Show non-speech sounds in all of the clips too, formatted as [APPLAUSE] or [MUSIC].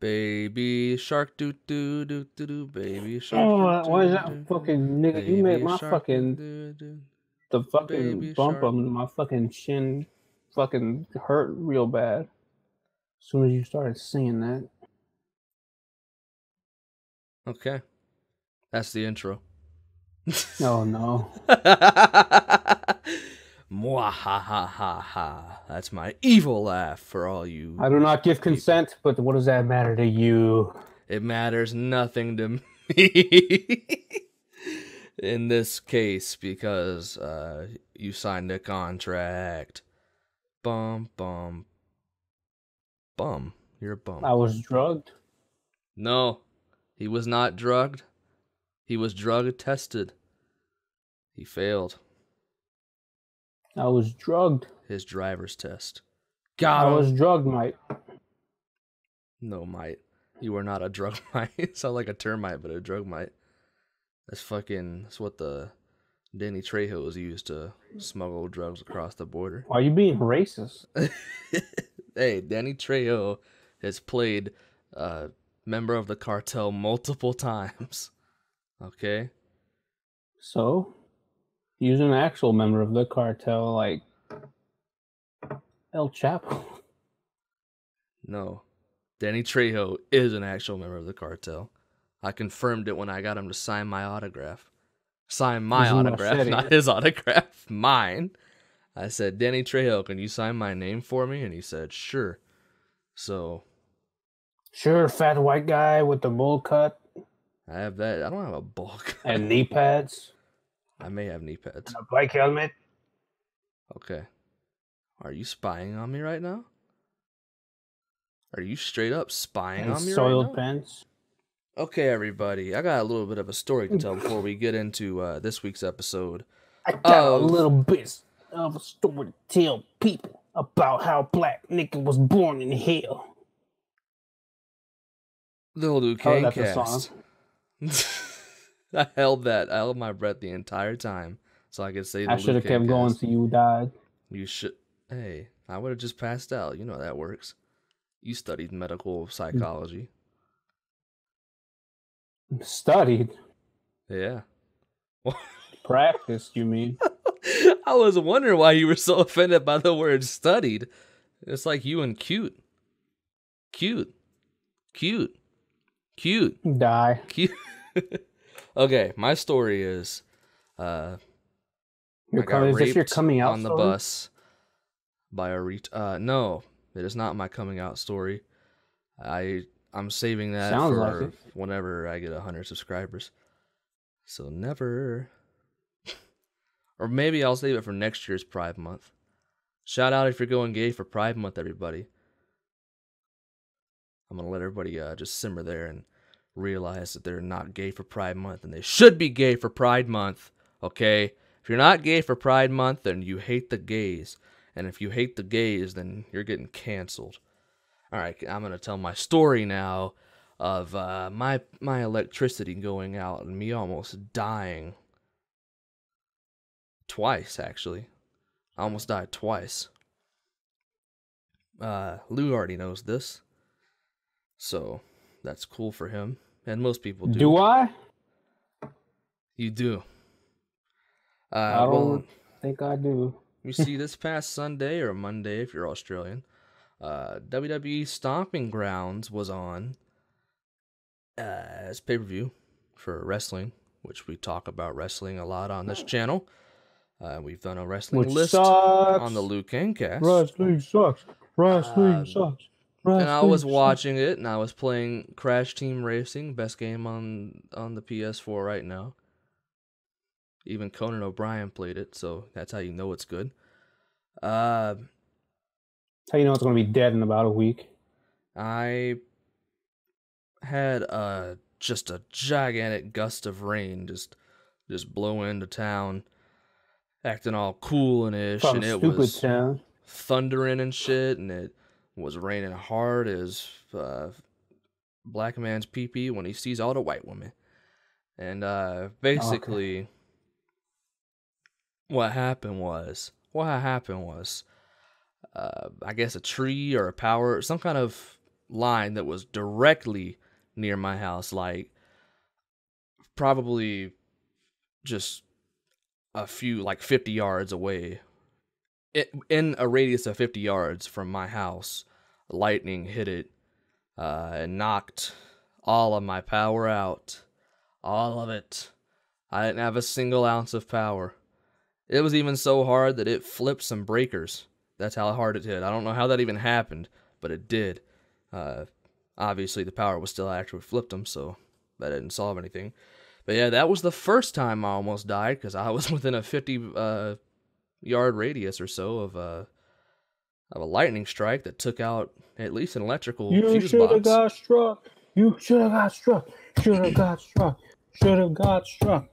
Baby shark doo doo doo doo doo baby shark. Oh, doo, uh, why is that fucking nigga? You made my shark, fucking doo, doo. the fucking baby bump shark. on my fucking chin fucking hurt real bad. As soon as you started singing that, Okay, that's the intro. oh no, [LAUGHS] Mwahahaha. That's my evil laugh for all you. I do not give consent. But what does that matter to you? It matters nothing to [LAUGHS] me in this case because uh, you signed a contract. Bum bum bum. You're a bum. I was drugged. No, he was not drugged. He was drug tested. He failed I was drugged. his driver's test. God I Got him. was drugged, mate. No, mite. You are not a drug [LAUGHS] mite. Sound like a termite, but a drug mite. That's fucking. That's what the Danny Trejos used to smuggle drugs across the border. Why are you being racist? [LAUGHS] hey, Danny Trejo has played uh, member of the cartel multiple [LAUGHS] times. Okay. So, use an actual member of the cartel like El Chapo. [LAUGHS] No. Danny Trejo is an actual member of the cartel. I confirmed it when I got him to sign my autograph. Sign my He's autograph, [LAUGHS] not his autograph, [LAUGHS] mine. I said, Danny Trejo, can you sign my name for me? And he said, sure. So Sure, fat white guy with the bowl cut I have that. I don't have a bulk. and knee pads I may have knee pads. and a bike helmet. Okay. Are you spying on me right now? Are you straight up spying and on me soiled right now? pants. Okay, everybody. I got a little bit of a story to tell before we get into uh, this week's episode. I got Oh. a little bit of a story to tell people about how Black nigga was born in hell. Little Luke Oh, that's a song. [LAUGHS] [LAUGHS] I held that. I held my breath the entire time so I could say the I should have kept going till you died. You should. Hey, I would have just passed out. You know how that works. You studied medical psychology. Studied, Yeah. [LAUGHS] practiced. You mean? [LAUGHS] I was wondering why you were so offended by the word studied. It's like you and cute. Cute. Cute. Cute. Die. Cute. Okay, my story is uh got coming, is your coming out on the story? bus by a ret uh no, it is not my coming out story. I I'm saving that Sounds for like whenever I get 100 subscribers. So never [LAUGHS] or maybe I'll save it for next year's Pride month. Shout out if you're going gay for Pride month everybody. I'm going to let everybody uh, just simmer there and realize that they're not gay for Pride month and they should be gay for Pride month, okay? If you're not gay for Pride month, then you hate the gays. And if you hate the gays, then you're getting canceled. All right, I'm gonna tell my story now of uh, my my electricity going out and me almost dying. Twice, actually. I almost died twice. Uh, Loo already knows this, so that's cool for him, and most people do. Do I? You do. Uh, I don't well, think I do. you see, this past Sunday or Monday, if you're Australian, uh, WWE Stomping Grounds was on uh, as pay per view for wrestling, which we talk about wrestling a lot on this channel. Uh, we've done a wrestling Which list sucks. on the Luke Cast. Wrestling sucks. Wrestling Um, sucks. And I was watching it, and I was playing Crash Team Racing, best game on on the PS4 right now. Even Conan O'Brien played it, so that's how you know it's good. Uh. How you know it's gonna be dead in about a week? I had uh just a gigantic gust of rain just just blow into town, acting all cool and ish, From and it stupid was town. thundering and shit, and it was raining hard as uh, black man's pee pee when he sees all the white women. And uh, basically, what happened was, what happened was, uh, I guess a tree or a power, some kind of line that was directly near my house, like probably just a few, like 50 yards away. It, in a radius of 50 yards from my house, lightning hit it uh, and knocked all of my power out. All of it. I didn't have a single ounce of power. It was even so hard that it flipped some breakers. That's how hard it hit. I don't know how that even happened, but it did. Uh, obviously, the power was still actually flipped them, so that didn't solve anything. But yeah, that was the first time I almost died because I was [LAUGHS] within a 50 uh, yard radius or so of a of a lightning strike that took out at least an electrical You fuse should have got struck. You should have got struck. Should have [CLEARS THROAT] got struck. Should have got struck.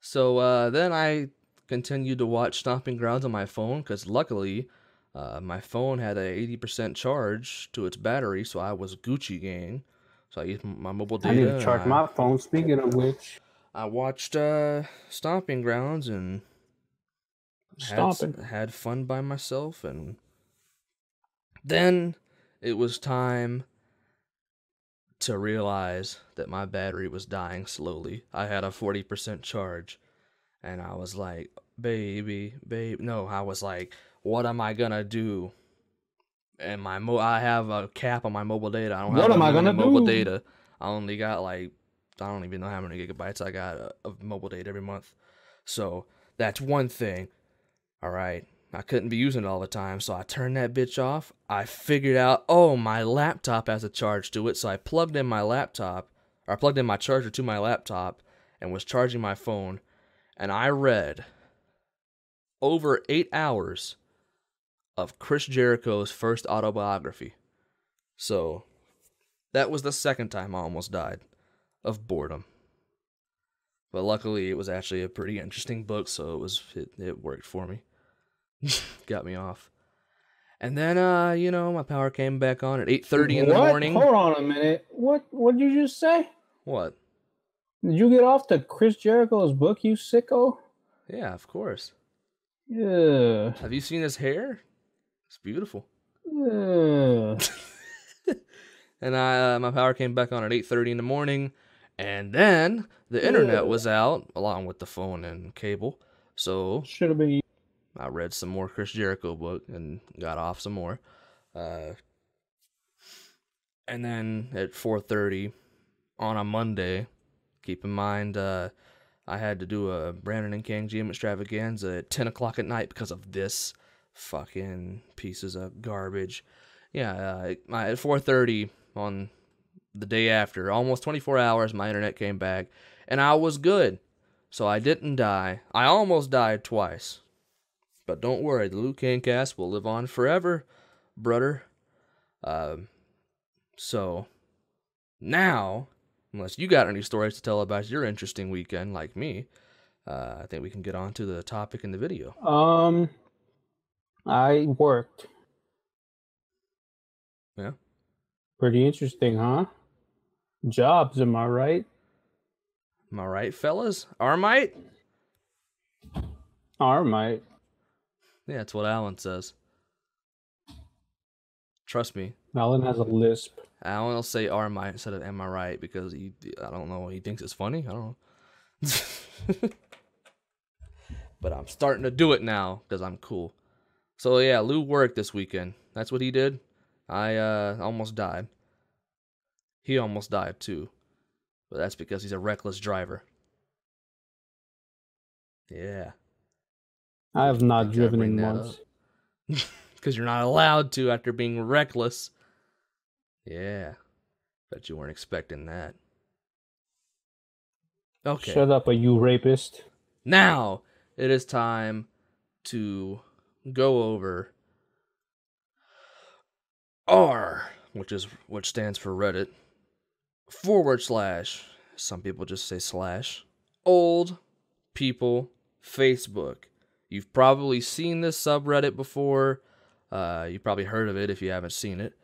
So uh, then I continued to watch Stomping Grounds on my phone because luckily uh, my phone had a 80% charge to its battery, so I was Gucci gang. So I used my mobile I data. need to and charge I, my phone. Speaking of which, I watched uh, Stomping Grounds and had, s- stomping. had fun by myself, and then it was time to realize that my battery was dying slowly. I had a 40% charge, and I was like, baby, babe. No, I was like, what am I gonna do? And my mo I have a cap on my mobile data. I don't What have am I gonna mobile do? data. I only got like I don't even know how many gigabytes I got uh, of mobile data every month. So that's one thing. All right. I couldn't be using it all the time, so I turned that bitch off. I figured out, oh, my laptop has a charge to it, so I plugged in my laptop, or I plugged in my charger to my laptop and was charging my phone, and I read over eight hours of Chris Jericho's first autobiography. So that was the second time I almost died of boredom. But luckily, it was actually a pretty interesting book, so it was it, it worked for me. [LAUGHS] Got me off. And then, uh, you know, my power came back on at eight thirty in the What? morning. Hold on a minute. What? What did you just say? What? Did you get off to Chris Jericho's book, you sicko? Yeah, of course. Yeah. Have you seen his hair? It's beautiful. Yeah. [LAUGHS] And I, uh, my power came back on at eight thirty in the morning, and then the internet was out along with the phone and cable. So Should have been. I read some more Chris Jericho book and got off some more. Uh, and then at 4:30 on a Monday, keep in mind uh, I had to do a Brandon and Kang GM extravaganza at 10 o'clock at night because of this fucking pieces of garbage. Yeah, uh, my, at 4:30 on the day after, almost 24 hours, my internet came back, and I was good. So I didn't die. I almost died twice. But don't worry, the Loo Kang Kast will live on forever, brother. Um, so now, unless you got any stories to tell about your interesting weekend like me, uh, I think we can get on to the topic in the video. Um, I worked. Yeah. Pretty interesting, huh? Jobs, am I right? Am I right, fellas? Armite? Right. Yeah, that's what Alan says. Trust me, Alan has a lisp. Alan will say Armite instead of Am I right because he, I don't know, he thinks it's funny. I don't know. [LAUGHS] but I'm starting to do it now because I'm cool. So yeah, Loo worked this weekend. That's what he did. I uh, almost died. He almost died too, but that's because he's a reckless driver. Yeah, I have not I driven in months. because [LAUGHS] you're not allowed to after being reckless. Yeah, bet you weren't expecting that. Okay. Shut up, are you rapist? Now it is time to go over R, which is which stands for Reddit, forward slash. Some people just say slash. Old people Facebook. You've probably seen this subreddit before. Uh, you probably heard of it if you haven't seen it.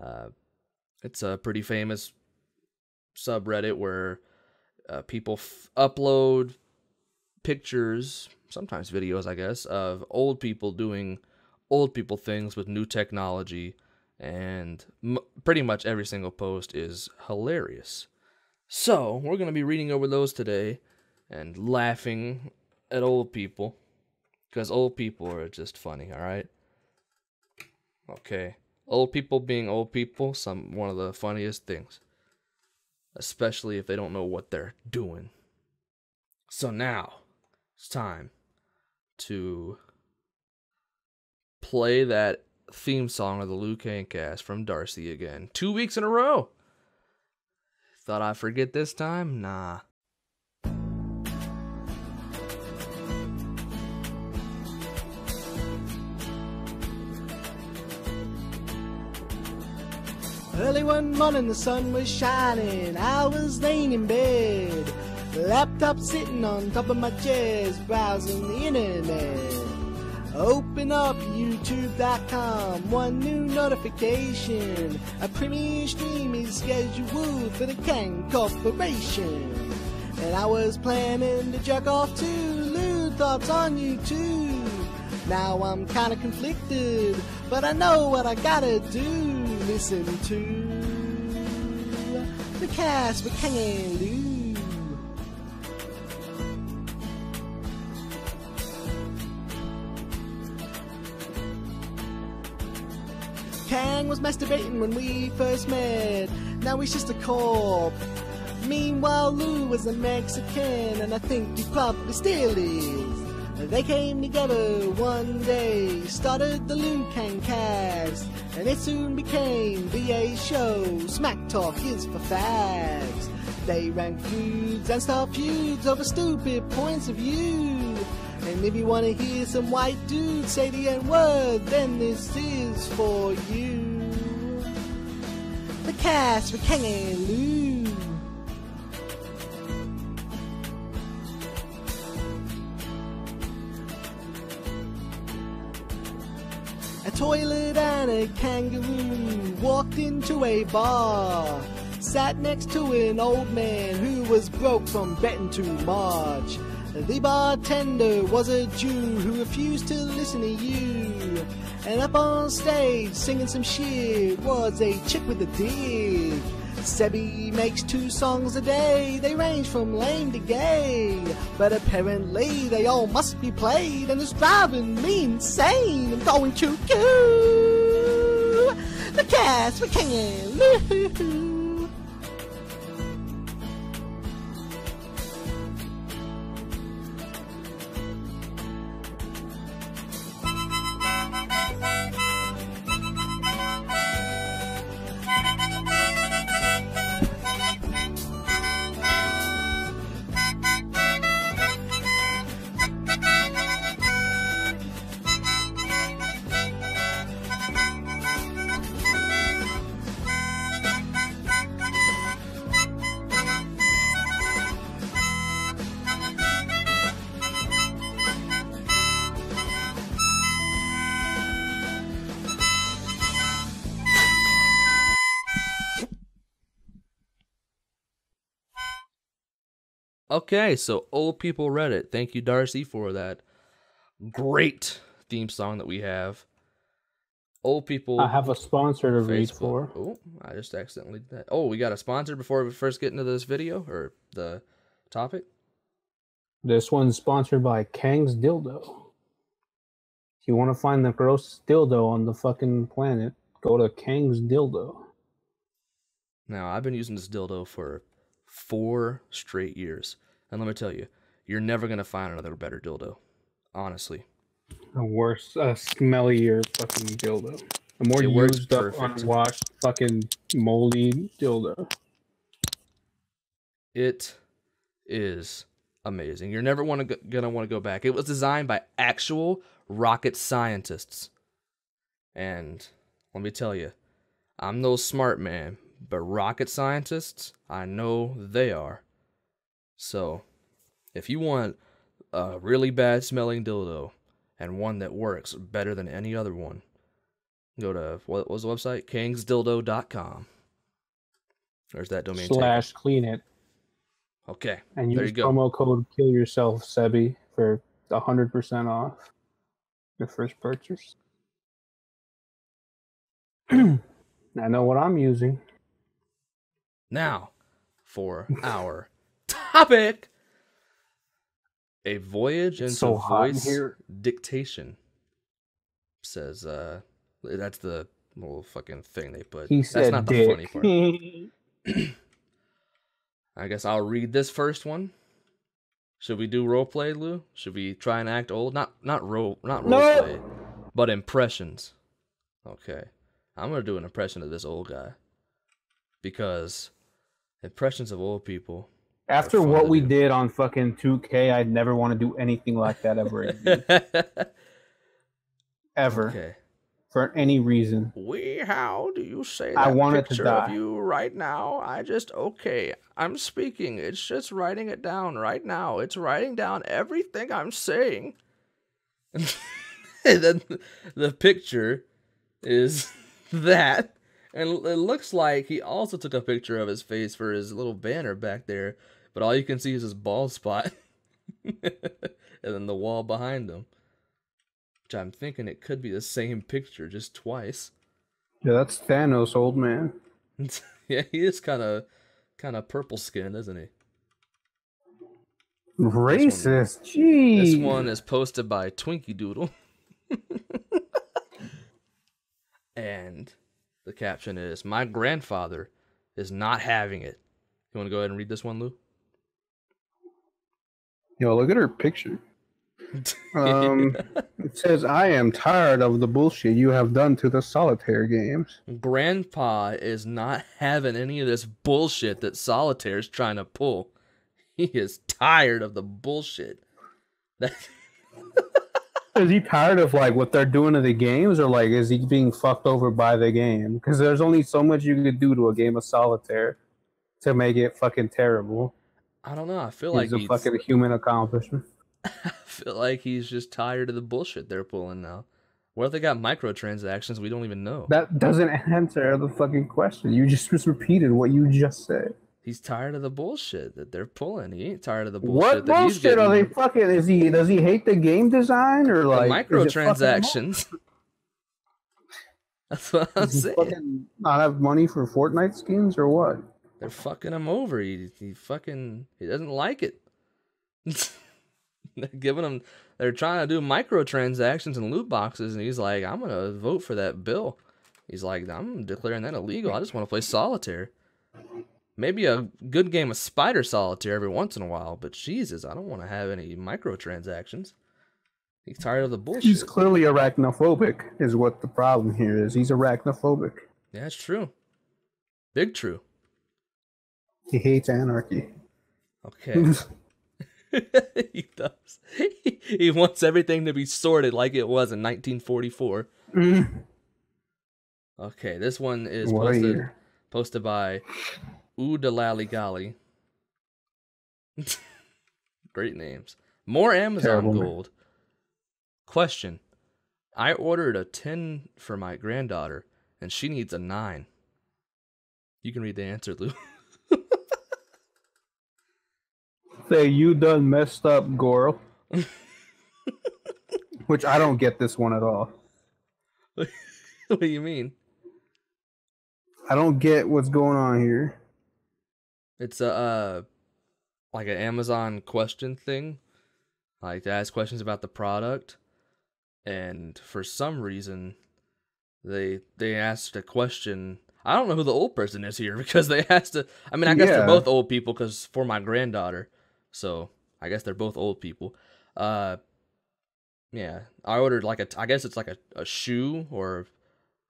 Uh, it's a pretty famous subreddit where uh, people upload pictures, sometimes videos, I guess, of old people doing old people things with new technology and m- pretty much every single post is hilarious. So, we're going to be reading over those today and laughing at old people because old people are just funny, all right? Okay. Old people being old people, some one of the funniest things. Especially if they don't know what they're doing. So now, it's time to play that theme song of the Kang Kast from Darcy again. Two weeks in a row. Thought I'd forget this time? Nah. Early one morning, the sun was shining. I was laying in bed, laptop sitting on top of my chest, browsing the internet. Open up YouTube.com, one new notification. A premiere stream is scheduled for the Kang Korporation. And I was planning to jerk off to lewd thoughts on YouTube. Now I'm kinda conflicted, but I know what I gotta do. Listen to the cast with Kang and Loo. Kang was masturbating when we first met. Now he's just a corp. Meanwhile, Loo was a Mexican, and I think he probably still is. They came together one day, started the Loo Kang Kast, and it soon became VA show. Smack Talk is for fags. They rank feuds and start feuds over stupid points of view. And if you want to hear some white dudes say the N word, then this is for you. The cast with Kang and Loo. A toilet and a kangaroo walked into a bar. Sat next to an old man who was broke from betting too much. The bartender was a Jew who refused to listen to you. And up on stage singing some shit was a chick with a dick. Sebby makes two songs a day, they range from lame to gay. But apparently they all must be played, and it's driving me insane. I'm going cuckoo. The cast with [LAUGHS] King Okay, so old people Reddit. Thank you, Darcy, for that great theme song that we have. Old people. I have a sponsor to read for. Oh, I just accidentally did that. Oh, we got a sponsor before we first get into this video or the topic. This one's sponsored by Kang's Dildo. If you want to find the grossest dildo on the fucking planet, go to Kang's Dildo. Now, I've been using this dildo for four straight years. And let me tell you, you're never going to find another better dildo. Honestly. A worse, uh, smellier fucking dildo. A more It used up, unwashed, fucking moldy dildo. It is amazing. You're never want to gonna want to go back. It was designed by actual rocket scientists. And let me tell you, I'm no smart man, but rocket scientists, I know they are. So, if you want a really bad smelling dildo and one that works better than any other one, go to what was the website? kingsdildo.com. There's that domain. taken. Slash clean it. Okay. And use promo code kill yourself Sebby for hundred percent off your first purchase. [CLEARS THROAT] I know what I'm using. Now, for [LAUGHS] our topic a voyage into so hot in voice dictation. Says, uh, that's the little fucking thing they put. He that's said not the funny part. [LAUGHS] I guess I'll read this first one. Should we do role play, Loo? Should we try and act old? Not not role not role No. play, but impressions. Okay. I'm gonna do an impression of this old guy. Because impressions of old people. After what we did on fucking 2K, I'd never want to do anything like that ever [LAUGHS] again. ever. okay. For any reason. We how do you say I wanted to picture of you right now? I just okay. I'm speaking. It's just writing it down right now. It's writing down everything I'm saying. [LAUGHS] and then the picture is [LAUGHS] that, and it looks like he also took a picture of his face for his little banner back there, but all you can see is his bald spot, [LAUGHS] and then the wall behind him. Which I'm thinking it could be the same picture, just twice. Yeah, that's Thanos, old man. [LAUGHS] yeah, he is kind of, kind of purple skinned, isn't he? Racist. Jeez. This one is posted by Twinkie Doodle, [LAUGHS] and the caption is, "My grandfather is not having it." You want to go ahead and read this one, Loo? Yo, look at her picture. [LAUGHS] Um, it says, I am tired of the bullshit you have done to the solitaire games. Grandpa is not having any of this bullshit that solitaire is trying to pull. He is tired of the bullshit. [LAUGHS] That Is he tired of like what they're doing to the games, or like is he being fucked over by the game? Because there's only so much you could do to a game of solitaire to make it fucking terrible. I don't know. I feel like It's a he's, fucking human accomplishment. [LAUGHS] I feel like he's just tired of the bullshit they're pulling now. What if they got microtransactions we don't even know? That doesn't [LAUGHS] answer the fucking question. You just just repeated what you just said. He's tired of the bullshit that they're pulling. He ain't tired of the bullshit What that he's bullshit are they fucking? Is he does he hate the game design or like fucking- microtransactions. [LAUGHS] That's what I'm Does he saying. fucking not have money for Fortnite skins or what? They're fucking him over. He, he fucking he doesn't like it. [LAUGHS] they're giving him. They're trying to do microtransactions and loot boxes, and he's like, "I'm gonna vote for that bill." He's like, "I'm declaring that illegal. I just want to play solitaire. Maybe a good game of Spider Solitaire every once in a while, but Jesus, I don't want to have any microtransactions." He's tired of the bullshit. He's clearly arachnophobic, is what the problem here is. He's arachnophobic. yeah, it's true. Big true. He hates anarchy. Okay. [LAUGHS] he does. He, [LAUGHS] he wants everything to be sorted like it was in 1944. Mm. Okay, this one is posted posted by Oodalali Gali. [LAUGHS] Great names. More Amazon Terrible gold. Question. I ordered a 10 for my granddaughter and she needs a 9. You can read the answer, Loo. [LAUGHS] Say you done messed up, girl. [LAUGHS] Which I don't get this one at all. what do you mean? I don't get what's going on here. It's a uh, like an Amazon question thing, like to ask questions about the product, and for some reason, they they asked a question. I don't know who the old person is here [LAUGHS] because they asked. A, I mean, I guess they're both old people because for my granddaughter, so I guess they're both old people. Uh, yeah, I ordered like a. I guess it's like a, a shoe or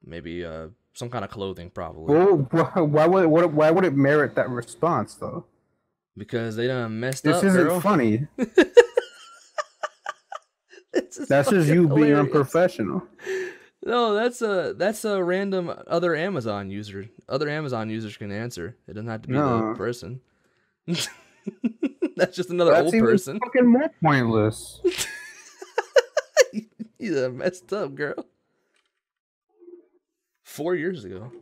maybe uh some kind of clothing probably. Well, [LAUGHS] why, why would what, why would it merit that response though? Because they done messed This up, This isn't girl. funny. [LAUGHS] That's just you being hilarious. unprofessional. No, that's a that's a random other Amazon user. Other Amazon users can answer. It doesn't have to be No. the person. [LAUGHS] that's just another That's old even person. fucking more pointless. You done messed up, girl. Four years ago.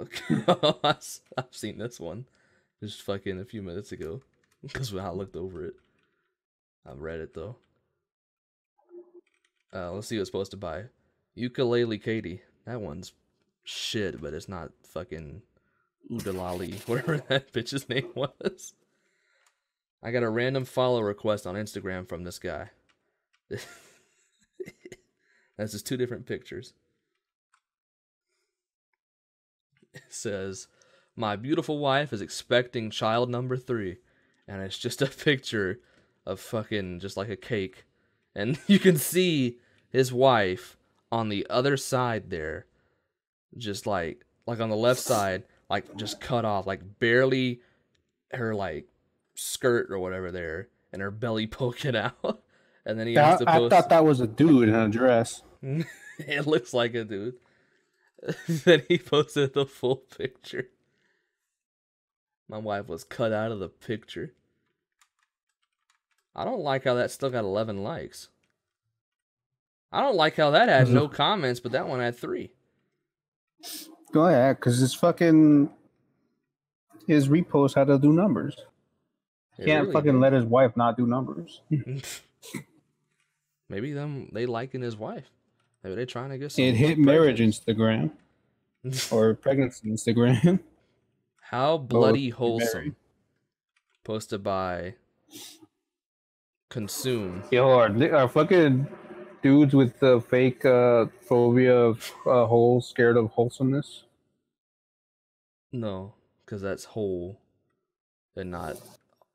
Okay, [LAUGHS] I've seen this one just fucking a few minutes ago [LAUGHS] because when I looked over it, I've read it though. Uh, let's see what's supposed to buy. Ukulele Katie. That one's shit, but it's not fucking Udalali, [LAUGHS] whatever that bitch's name was. I got a random follow request on Instagram from this guy. That's just two different pictures. It says, My beautiful wife is expecting child number three. And it's just a [LAUGHS] picture of fucking just like a cake. And [LAUGHS] you can see his wife on the other side there, just like like on the left side, like just cut off, like barely her like skirt or whatever there, and her belly [LAUGHS] poking out. And then he to I thought that was a dude in a dress. it looks like a dude. [LAUGHS] then he posted the full picture. My wife was cut out of the picture. I don't like how that still got 11 likes. I don't like how that had no [LAUGHS] comments, but that one had three. Go ahead, because it's fucking his repost had to do numbers. It Can't really fucking did. let his wife not do numbers. [LAUGHS] Maybe them they liking his wife. Maybe they trying to get some It hit marriage Instagram [LAUGHS] or pregnancy Instagram. How bloody Married. wholesome. Posted by Consume. Yo, are, are fucking dudes with the fake uh, phobia of uh, holes scared of wholesomeness? No, because that's whole and not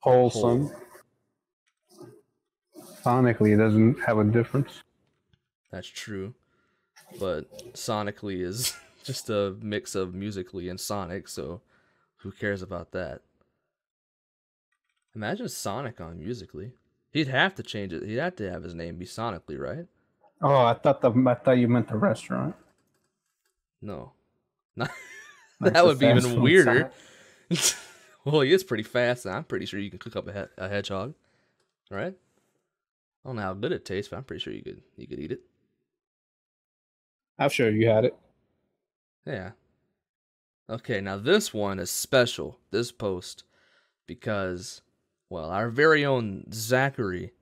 Wholesome. Sonically, it doesn't have a difference. That's true. But sonically is [LAUGHS] just a mix of Musical.ly and sonic, so who cares about that? Imagine Sonic on Musical.ly. He'd have to change it. He'd have to have his name be sonically, right? Oh, I thought the I thought you meant the restaurant. No. Not [LAUGHS] that would be even weirder. [LAUGHS] Well, he is pretty fast, and I'm pretty sure you can cook up a, he- a hedgehog, right? I don't know how good it tastes, but I'm pretty sure you could you could eat it. I'm sure you had it. Yeah. Okay, now this one is special, this post, because, well, our very own Zachary,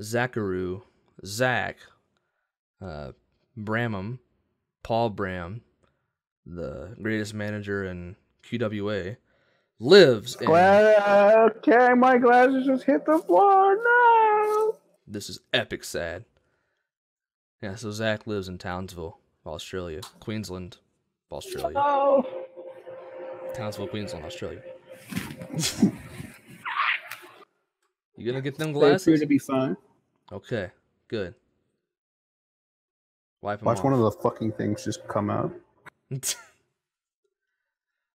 Zacharu, Zach, uh, Bramham, Paul Bram, the greatest manager in QWA, lives in. Gla- okay, my glasses just hit the floor now. This is epic sad. Yeah, so Zach lives in Townsville, Australia, Queensland, Australia. Oh. Townsville, Queensland, Australia. [LAUGHS] you gonna get them They appear glasses? to be fine. Okay, good. Wipe Watch off. one of the fucking things just come out. [LAUGHS]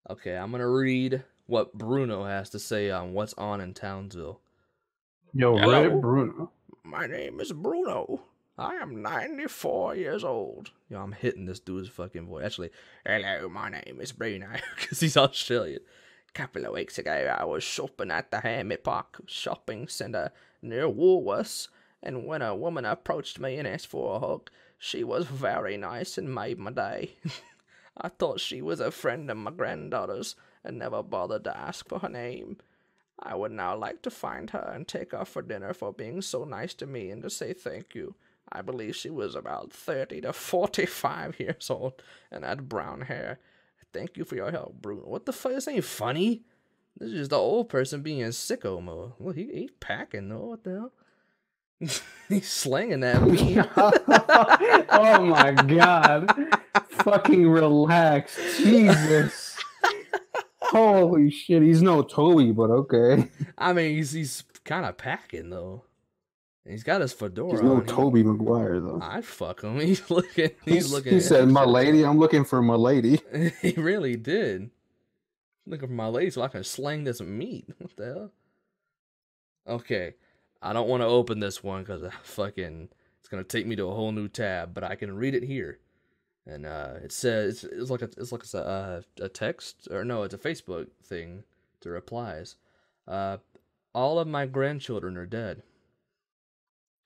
okay, I'm gonna read what Bruno has to say on what's on in Townsville. Yo, Hello? Red Bruno. My name is Bruno. I am 94 years old. Yo, I'm hitting this dude's fucking voice. Actually, hello, my name is Bruno, because [LAUGHS] he's Australian. A couple of weeks ago, I was shopping at the Hammett Park shopping centre near Woolworths, and when a woman approached me and asked for a hug, she was very nice and made my day. [LAUGHS] I thought she was a friend of my granddaughter's and never bothered to ask for her name. I would now like to find her and take her for dinner for being so nice to me and to say thank you. I believe she was about 30 to 45 [LAUGHS] years old and had brown hair. Thank you for your help, Bruno. What the fuck? This ain't funny. This is just the old person being in sicko mode. Well, he, he's packing, though. What the hell? [LAUGHS] he's slinging that [LAUGHS] meat. oh my god. Fucking relax. Jesus. Holy shit. He's no Tobey, but okay. I mean, he's, he's kind of packing, though. He's got his fedora He's no Tobey Maguire, though. I'd fuck him. [LAUGHS] He's looking. He's looking. He said, "My lady, I'm looking for my lady." [LAUGHS] he really did. Looking for my lady so I can slang this meat. What the hell? Okay, I don't want to open this one because fucking it's gonna take me to a whole new tab, but I can read it here. And uh, it says it's, it's like a, it's like a, uh, a text or no, it's a Facebook thing to replies. Uh, all of my grandchildren are dead.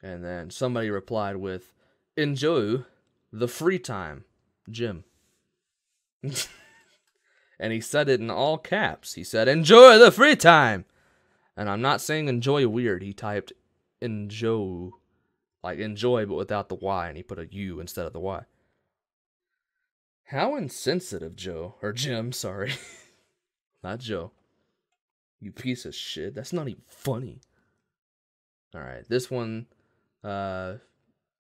And then somebody replied with, "Enjoy the free time, Jim." [LAUGHS] and he said it in all caps. He said, "Enjoy the free time." And I'm not saying enjoy weird. He typed enjoy like enjoy but without the y and he put a u instead of the y. How insensitive, Joe. Or Jim, sorry. [LAUGHS] not Joe. You piece of shit. That's not even funny. Alright, this one uh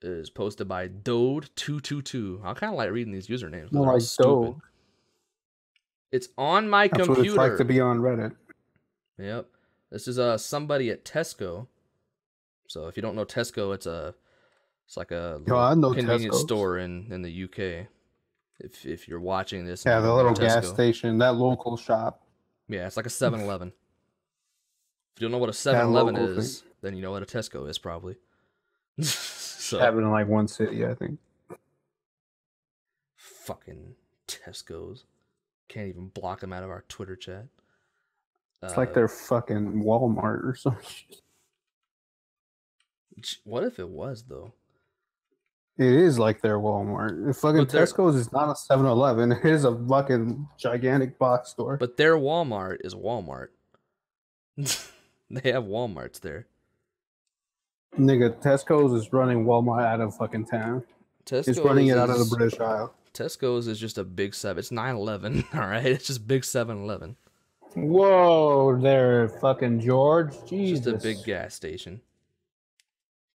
is posted by Dode222. I kinda like reading these usernames. They're like stupid. Dode. It's on my That's computer. what it's like to be on Reddit. Yep. This is uh somebody at Tesco. So if you don't know Tesco, it's a it's like a Yo, little I know convenience Tesco's. store in in the UK. If if you're watching this, Yeah, the little know gas station, that local shop. Yeah, it's like a [LAUGHS] 7-Eleven. if you don't know what a 7-Eleven local thing. is, then you know what a Tesco is probably. So Having in like one city, I think. fucking Tesco's. Can't even block them out of our Twitter chat. It's Uh, like they're fucking Walmart or something. [LAUGHS] What if it was though? It is like their Walmart. Fucking Tesco's is not a 7-Eleven. [LAUGHS] It is a fucking gigantic box store. But their Walmart is Walmart. [LAUGHS] they have Walmarts there. Nigga, Tesco's is running Walmart out of fucking town. Tesco's It's running it out of the British Isle. Tesco's is just a big seven. It's 9-11, [LAUGHS] all right? It's just big 7-Eleven. Whoa, there, fucking George. It's Jesus. just a big gas station.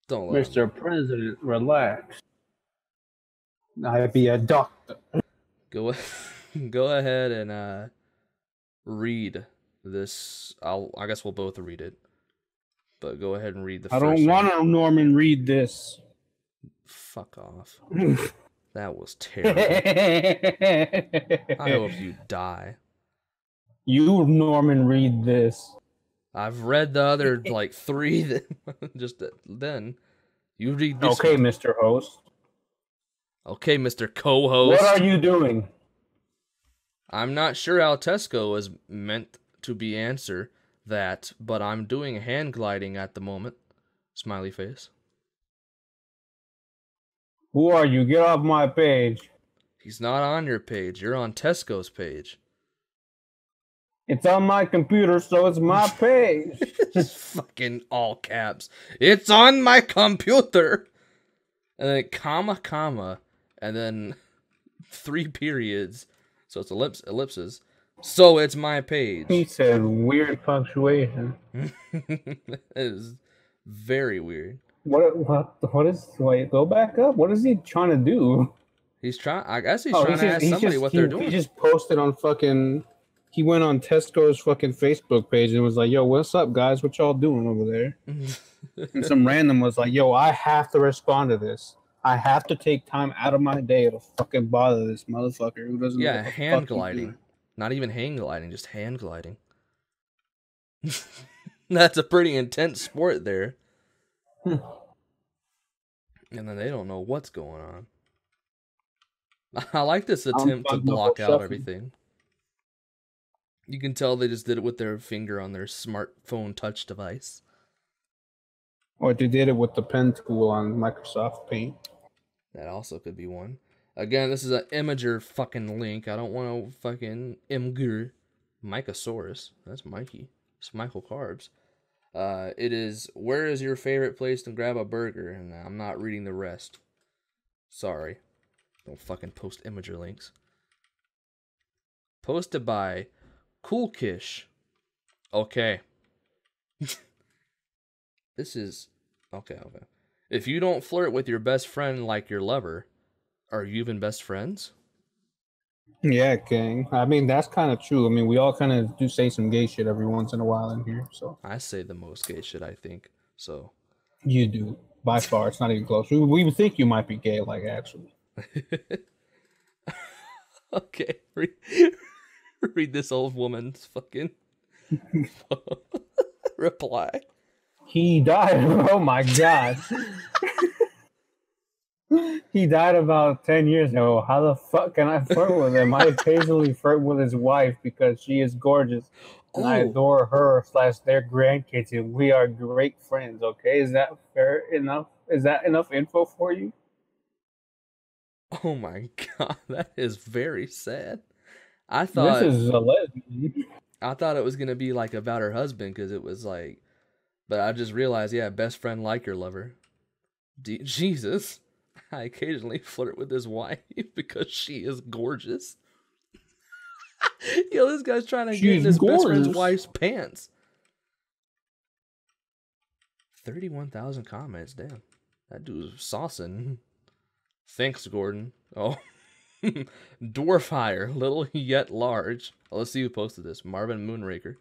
Don't let 'em- Mr. President, relax. I be a doctor. go [LAUGHS] go ahead and uh read this. I'll I guess we'll both read it. But go ahead and read the I first don't want to Norman read this. Fuck off. [LAUGHS] That was terrible. I hope you die. you Norman read this. I've read the other like three that [LAUGHS] just th- then. You read this. Okay, one. Mr. Host. Okay, Mr. Co-host. What are you doing? I'm not sure how Tesco is meant to be answer that, but I'm doing hand gliding at the moment. Smiley face. Who are you? Get off my page. He's not on your page. You're on Tesco's page. It's on my computer, so it's my [LAUGHS] page. Just fucking all caps. It's on my computer. And then comma comma and then [LAUGHS] three periods. So it's ellips ellipses. So it's my page. he said weird punctuation. [LAUGHS] it is very weird. What? What? What is? Wait, go back up. What is he trying to do? He's trying. I guess he's Oh, trying to ask somebody what he, they're doing. He just posted on fucking. He went on Tesco's fucking Facebook page and was like, "Yo, what's up, guys? What y'all doing over there?" [LAUGHS] And some random was like, "Yo, I have to respond to this. I have to take time out of my day to fucking bother this motherfucker who doesn't." know yeah, hand he's gliding. Doing." Not even hang gliding, just hand gliding. [LAUGHS] That's a pretty intense sport there. Hmm. [LAUGHS] and then they don't know what's going on. [LAUGHS] I like this attempt to block out everything. You can tell they just did it with their finger on their smartphone touch device. Or they did it with the pen tool on Microsoft Paint. That also could be one. Again, this is an Imgur fucking link. I don't want to fucking Imgur. Mycosaurus. That's Mikey. It's Michael Carbs. Uh, it is where is your favorite place to grab a burger? And I'm not reading the rest. Sorry. Don't fucking post Imgur links. Posted by Cool Kish. Okay. [LAUGHS] this is okay, okay. If you don't flirt with your best friend like your lover, are you even best friends? Yeah, gang. I mean, that's kind of true. I mean, we all kind of do say some gay shit every once in a while in here. So I say the most gay shit, I think. So, you do by far. It's not even close. We, we think you might be gay, like actually. [LAUGHS] okay. Read, [LAUGHS] read this old woman's fucking [LAUGHS] reply. He died. Oh my god. He died about ten years ago. How the fuck can I flirt with him? I [LAUGHS] occasionally flirt with his wife because she is gorgeous. And I Oh. adore her slash their grandkids, and we are great friends. Okay, is that fair enough? Is that enough info for you? Oh my god, [LAUGHS] that is very sad. I thought this is a lesbian. I thought it was gonna be like about her husband because it was like, but I just realized, yeah, best friend like your lover. D- [LAUGHS] Jesus, I occasionally [LAUGHS] flirt with his wife [LAUGHS] because she is gorgeous. [LAUGHS] Yo, this guy's trying to get in She's his best friend's wife's pants. 31,000 comments, damn. That dude's saucing. Thanks, Gordon. Oh. Dwarf hire, little yet large. Oh, let's see who posted this. Marvin Moonraker.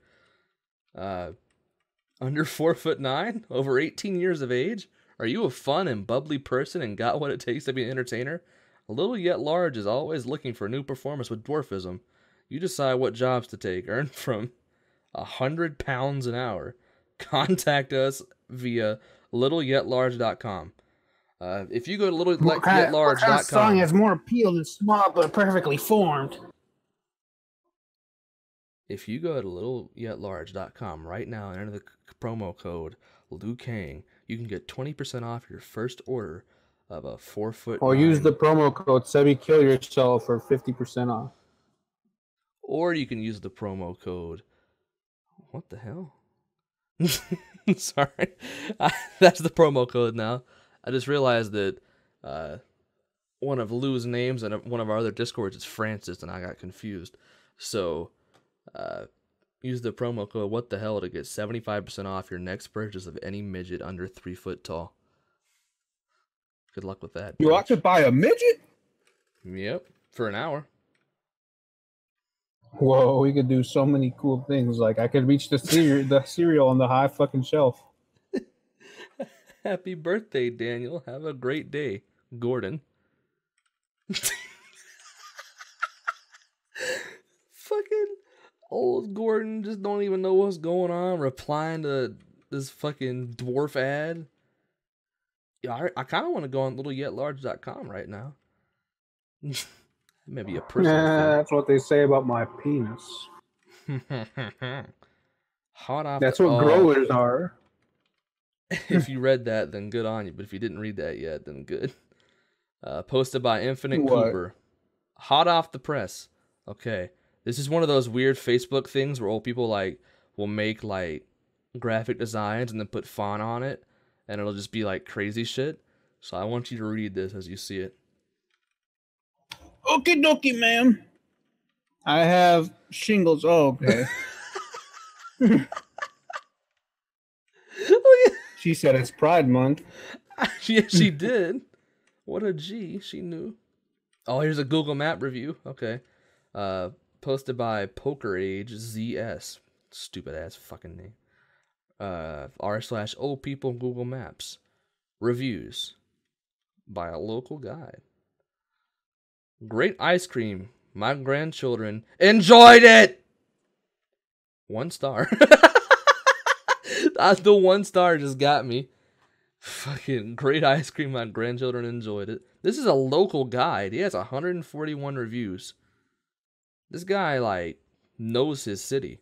Uh, under four foot nine, over 18 years of age. Are you a fun and bubbly person and got what it takes to be an entertainer? A little yet large is always looking for a new performance with dwarfism. You decide what jobs to take. Earn [LAUGHS] from a hundred pounds an hour. Contact us via littleyetlarge.com. Uh, if you go to kind, what kind of song has more appeal than small but perfectly formed? If you go to littleyetlarge.com right now and enter the c- promo code Loo Kang, you can get 20% off your first order of a four foot. Or use the promo code Sebby Kill Yourself for fifty percent off. or you can use the promo code. What the hell? [LAUGHS] Sorry, I, [LAUGHS] that's the promo code now. I just realized that uh, one of Loo's names and one of our other discords is Francis, and I got confused. So, uh, use the promo code What the hell to get seventy five percent off your next purchase of any midget under three foot tall. Good luck with that. You bitch. buy a midget? Yep, for an hour. Whoa, we could do so many cool things. Like I could reach the cereal, the cereal on the high fucking shelf. [LAUGHS] Happy birthday, Daniel. Have a great day, Gordon. [LAUGHS] fucking old Gordon just don't even know what's going on, replying to this fucking dwarf ad. Yeah, I, I kind of want to go on littleyetlarge.com right now. [LAUGHS] Maybe a personal That's what they say about my penis. [LAUGHS] Hot off. That's the- what oh. growers are. [LAUGHS] if you read that, then good on you. But if you didn't read that yet, then good. Uh, posted by Infinite What? Cooper. Hot off the press. Okay. This is one of those weird Facebook things where old people like will make like graphic designs and then put font on it and it'll just be like crazy shit. So I want you to read this as you see it. Okie dokie, ma'am. I have shingles. Oh, okay. [LAUGHS] she said it's Pride Month. [LAUGHS] yeah, she did. What a G. She knew. Oh, here's a Google Map review. Okay. Uh, posted by Poker Age ZS. Stupid ass fucking name. Uh, r slash old people Google Maps. Reviews by a local guide. Great ice cream. My grandchildren enjoyed it. One star. Uh, [LAUGHS] the one star just got me. Fucking great ice cream. My grandchildren enjoyed it. This is a local guide. He has 141 reviews. This guy, like, knows his city.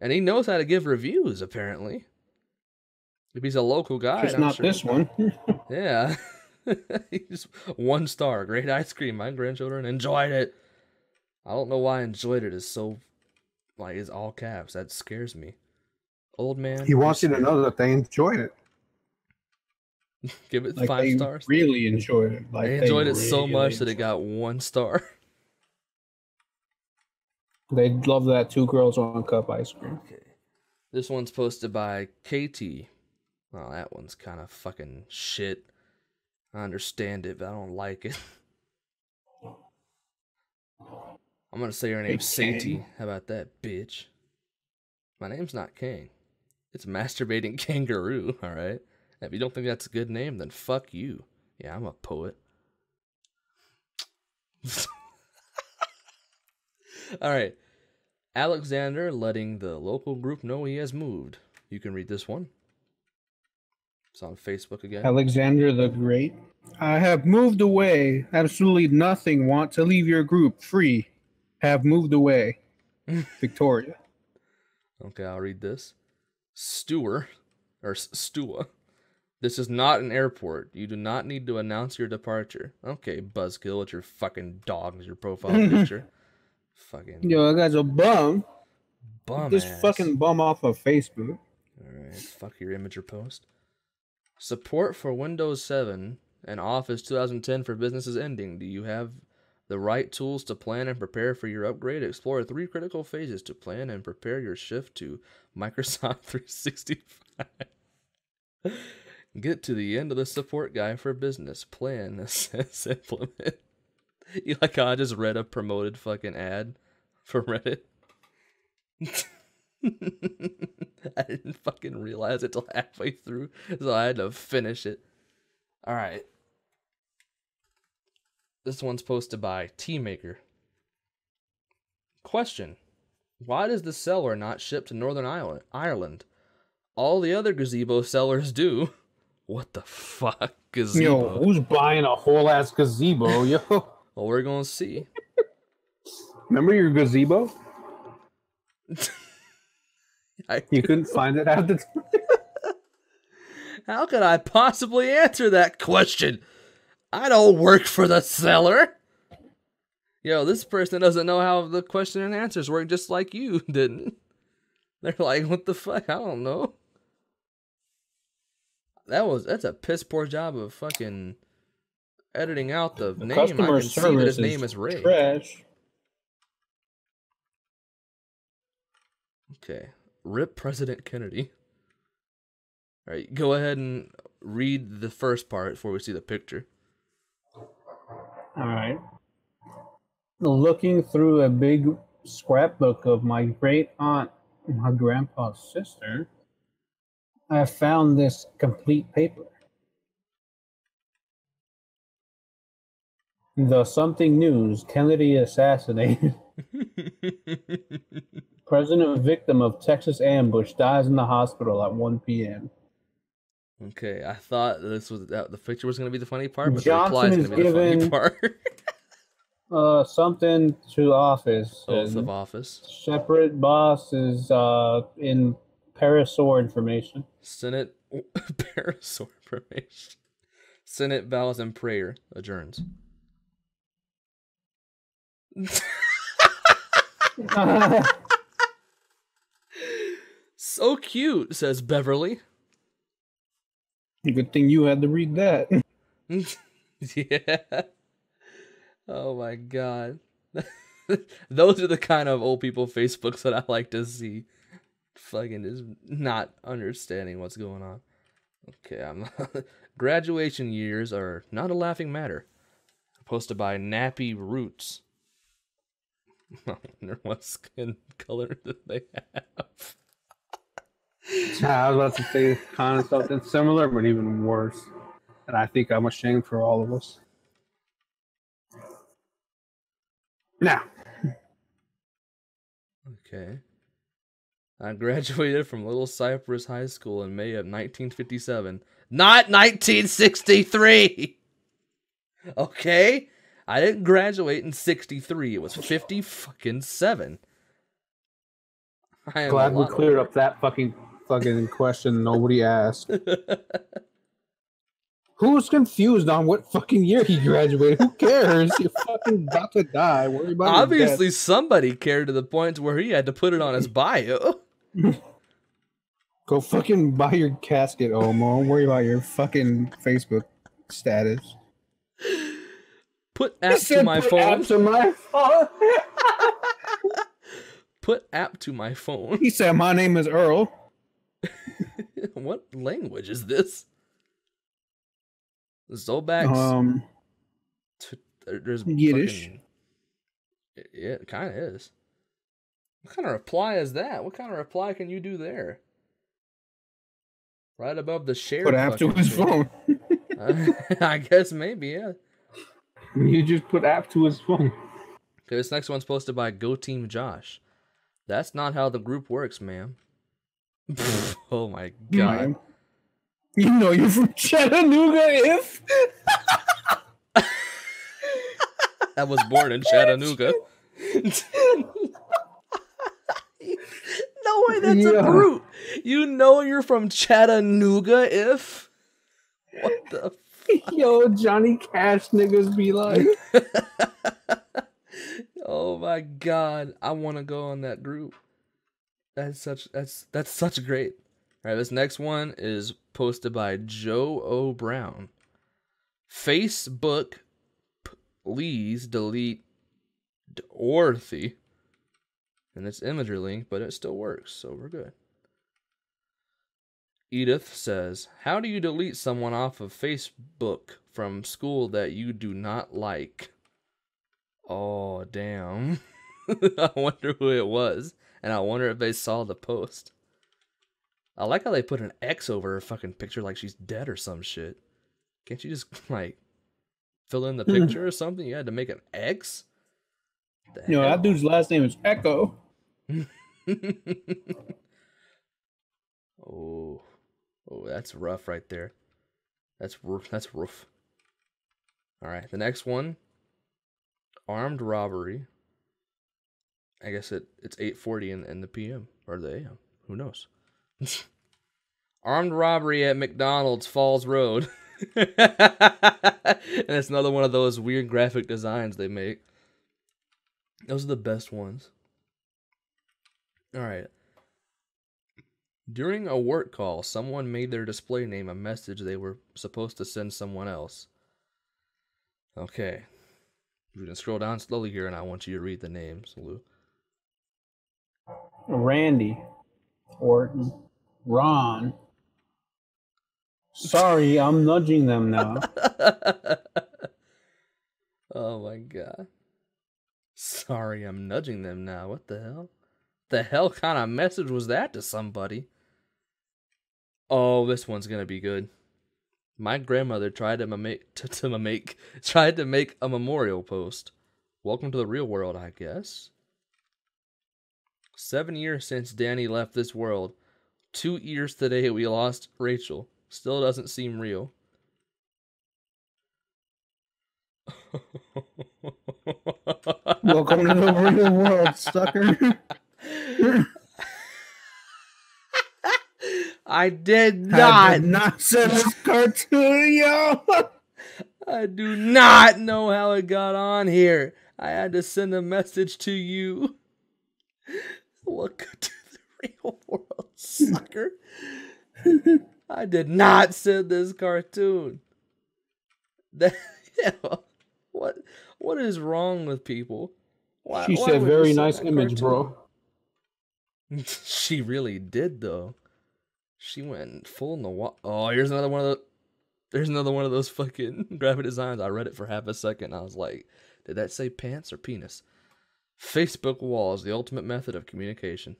And he knows how to give reviews, apparently. If he's a local guy, I'm not sure- this one. [LAUGHS] Yeah. [LAUGHS] He's one star. Great ice cream. My grandchildren enjoyed it. I don't know why enjoyed it is so like is all caps. That scares me. Old man. he wants you to know that they enjoyed it. [LAUGHS] Give it Like five they stars. really enjoyed it. Like they enjoyed it so really much that it got one star. They love that two girls one cup ice cream. Okay. This one's posted by KT. Well, that one's kind of fucking shit. I understand it, but I don't like it. I'm gonna say your name's Hey, Satie. How about that, bitch? My name's not King. It's masturbating [LAUGHS] kangaroo, alright? If you don't think that's a good name, then fuck you. Yeah, I'm a poet. [LAUGHS] alright. Alexander letting the local group know he has moved. You can read this one. It's on Facebook again. Alexander the Great. I have moved away. Absolutely nothing. Want to leave your group free. Have moved away. [LAUGHS] Victoria. Okay, I'll read this. Stewer, or Stua. This is not an airport. You do not need to announce your departure. Okay, Buzzkill, with your fucking dog as your profile [LAUGHS] picture. Fucking Yo, that guy's a bum. bum This fucking bum off of Facebook. Alright, fuck your Imgur post. Support for Windows 7 and Office 2010 for Business is ending. Do you have the right tools to plan and prepare for your upgrade? Explore three critical phases to plan and prepare your shift to [LAUGHS] Microsoft 365. Get to the end of the support guide for business. Plan, [LAUGHS] assess, implement. You like I just read a promoted fucking ad from Reddit? [LAUGHS] I didn't fucking realize it till halfway through, so I had to finish it. All right. This one's posted by Tea Maker. Question: Why does the seller not ship to Northern Ireland? Ireland? All the other gazebo sellers do. [LAUGHS] What the fuck, gazebo? Yo, who's buying a whole ass gazebo? [LAUGHS] Yo, Well, we're gonna see. remember your gazebo? [LAUGHS] You couldn't find it at the time. [LAUGHS] how could I possibly answer that question? I don't work for the seller. Yo, this person doesn't know how the question and answers work, just like you [LAUGHS] didn't. They're like, what the fuck? I don't know. That was that's a piss poor job of fucking editing out the, The name. I can see that his name is Ray. trash. Okay. Rip President Kennedy. All right, go ahead and read the first part before we see the picture. All right. Looking through a big scrapbook of my great aunt, my grandpa's sister, I found this complete paper. The something news Kennedy assassinated. [LAUGHS] President victim of Texas ambush dies in the hospital at 1 p.m. okay, I thought this was that the picture was going to be the funny part, but Johnson the reply is going to be the funny part. [LAUGHS] Uh, something to office. Oath of office. Separate boss is uh in Parasaur information. Senate [LAUGHS] Parasaur information. Senate vows and prayer adjourns. So cute, says Beverly. Good thing you had to read that. [LAUGHS] yeah. Oh my god. [LAUGHS] Those are the kind of old people Facebooks that I like to see. Fucking just not understanding what's going on. Okay, I'm [LAUGHS] graduation years are not a laughing matter. Posted by Nappy Roots. I [LAUGHS] wonder what skin color do they have. I was about to say kind of something similar, but even worse. And I think I'm ashamed for all of us. Now, Okay. I graduated from Little Cypress High School in May of 1957. Not 1963! Okay? I didn't graduate in 63. It was 50 fucking 7. I am glad we cleared up that fucking fucking question nobody asked. [LAUGHS] Who's confused on what fucking year he graduated? Who cares? You're fucking about to die. Worry about Obviously, somebody cared to the point where he had to put it on his bio. [LAUGHS] Go fucking buy your casket, Omo. Don't worry about your fucking Facebook status. Put app to my phone. app to my phone. Put app to my phone. He said, "My name is Earl." [LAUGHS] what language is this? Zobac's Um, t- there's Yiddish. fucking- yeah, it kind of is. What kind of reply is that? What kind of reply can you do there? Right above the share. put app to his phone. [LAUGHS] I guess maybe yeah. [LAUGHS] You just put app to his phone. Okay, this next one's posted by Go Team Josh. That's not how the group works, ma'am. [LAUGHS] oh my god. Man. You know you're from [LAUGHS] Chattanooga, if I was born in Chattanooga. no way, that's a Yeah. brute. You know you're from Chattanooga if. What the? [LAUGHS] yo Johnny Cash niggas be like, [LAUGHS] Oh my god, I want to go on that group. That's such that's that's such great. All right, this next one is posted by Joe O Brown. Facebook, please delete Dorothy. And it's Imgur link, but it still works, so we're good. Edith says, How do you delete someone off of Facebook from school that you do not like? Oh, damn. [LAUGHS] I wonder who it was. And I wonder if they saw the post. I like how they put an X over her fucking picture like she's dead or some shit. Can't you just, [LAUGHS] like, fill in the [LAUGHS] picture or something? You had to make an X? The You know, that dude's last name is Echo. oh, oh, that's rough right there. That's rough. That's rough. All right, the next one, armed robbery. I guess it it's eight forty in in the p.m. or the a.m. Who knows? [LAUGHS] armed robbery at McDonald's Falls Road. [LAUGHS] and it's another one of those weird graphic designs they make. Those are the best ones. All right. During a work call, someone made their display name a message they were supposed to send someone else. Okay. You can scroll down slowly here, and I want you to read the names, Loo. Randy. Orton. Ron. Sorry, I'm nudging them now. [LAUGHS] oh my god. Sorry, I'm nudging them now. What the hell? The hell kind of message was that to somebody? Oh, this one's gonna be good. My grandmother tried to make [LAUGHS] to, to make tried to make a memorial post. Welcome to the real world, I guess. Seven years since Danny left this world. Two years today we lost Rachel. Still doesn't seem real. Welcome to the real world, sucker. [LAUGHS] I did I not. did not send this cartoon, yo. I do not know how it got on here. I had to send a message to you. Welcome to the real world, sucker. I did not send this cartoon. That, [LAUGHS] yeah, what what is wrong with people? Why, She why said, "Very nice image, cartoon?" bro." [LAUGHS] she really did though. She went full in the wa- Oh, here's another one of the. There's another one of those fucking [LAUGHS] graphic designs. I read it for half a second. I was like, did that say pants or penis? Facebook wall is the ultimate method of communication.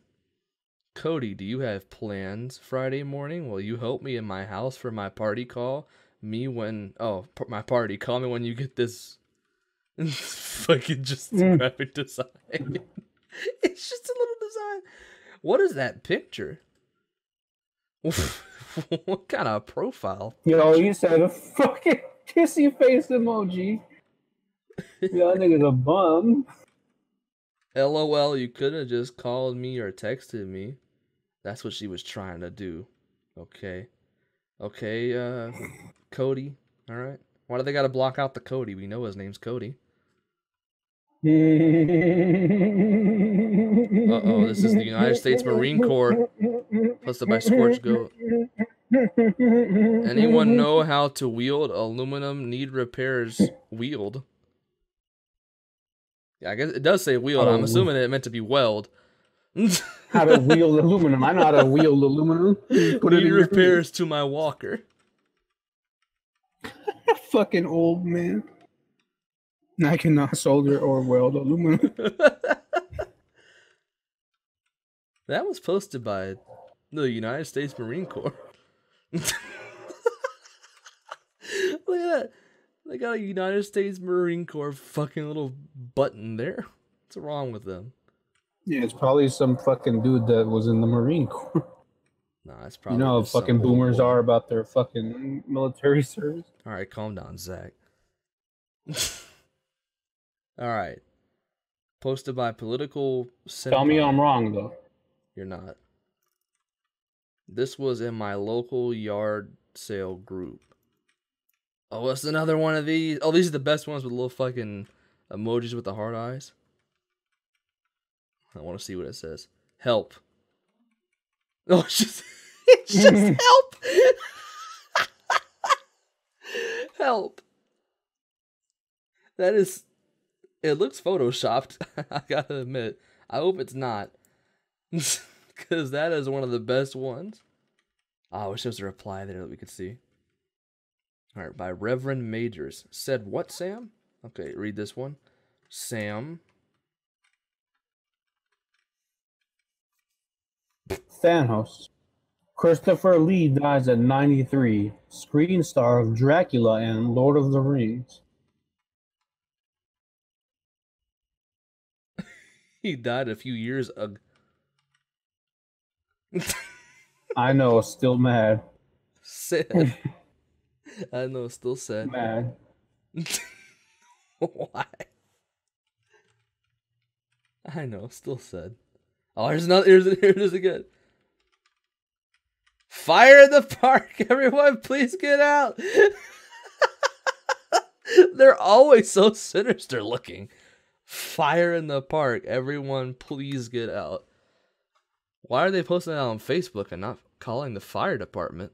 Cody, do you have plans Friday morning? Will you help me in my house for my party call? Me when oh my party. Call me when you get this. [LAUGHS] fucking just Mm. graphic [LAUGHS] design. it's just a little design. What is that picture? [LAUGHS] what kind of profile? Yo, you said a fucking [LAUGHS] kissy face emoji. Yo, that [LAUGHS] nigga's a bum. LOL, you could have just called me or texted me. That's what she was trying to do. Okay. Okay, uh Cody. Alright. Why do they gotta block out the Cody? We know his name's Cody. Uh oh, this is the United States Marine Corps, hosted by Scorch Goat. Anyone know how to wield aluminum need repairs wield? Yeah, I guess it does say wield. I'm Oh. assuming it meant to be weld. how to wield aluminum? I know how to wield aluminum. Put it need repairs to my walker. [LAUGHS] Fucking old man. [LAUGHS] I cannot solder or weld aluminum. [LAUGHS] That was posted by the United States Marine Corps. [LAUGHS] Look at that. They got a United States Marine Corps fucking little button there. What's wrong with them? Yeah, it's probably some fucking dude that was in the Marine Corps. Nah, it's probably. You know how fucking boomers boy. are about their fucking military service. All right, calm down, Zach. All right. Posted by political. Tell me I'm wrong though. You're not. This was in my local yard sale group. Oh, what's another one of these? Oh, these are the best ones with little fucking emojis with the heart eyes. I want to see what it says. Help. Oh, [LAUGHS] it's just, it's just [LAUGHS] help. [LAUGHS] help. that is it looks photoshopped. [LAUGHS] I gotta admit. I hope it's not. [LAUGHS] Because that is one of the best ones. Oh, I wish there was a reply there that we could see. All right, by Reverend Majors. Said what, Sam? Okay, read this one. Sam. Thanos. Christopher Lee dies at 93, screen star of Dracula and Lord of the Rings. [LAUGHS] He died a few years ago. I know, still mad. Sad. [LAUGHS] I know, still sad. Mad. [LAUGHS] Why? I know, still sad. Oh, here's another. Here's here it is again. Fire in the park, everyone! Please get out. They're always so sinister looking. Fire in the park, everyone! Please get out. Why are they posting that on Facebook and not calling the fire department?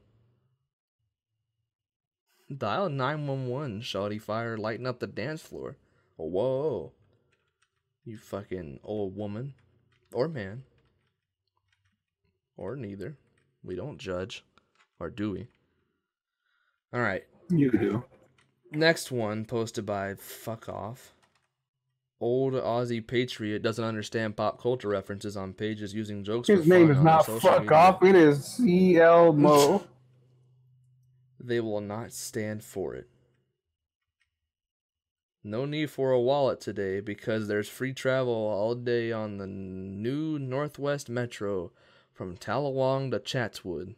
Dial 911, Shawty Fire, lighten up the dance floor. Whoa. You fucking old woman. Or man. Or neither. We don't judge. Or do we? Alright. You do. Next one posted by Fuck Off. Old Aussie Patriot doesn't understand pop culture references on pages using jokes. His name is not fuck media. off. It is CL Mo. [LAUGHS] They will not stand for it. No need for a wallet today because there's free travel all day on the new Northwest Metro from Tallawong to Chatswood.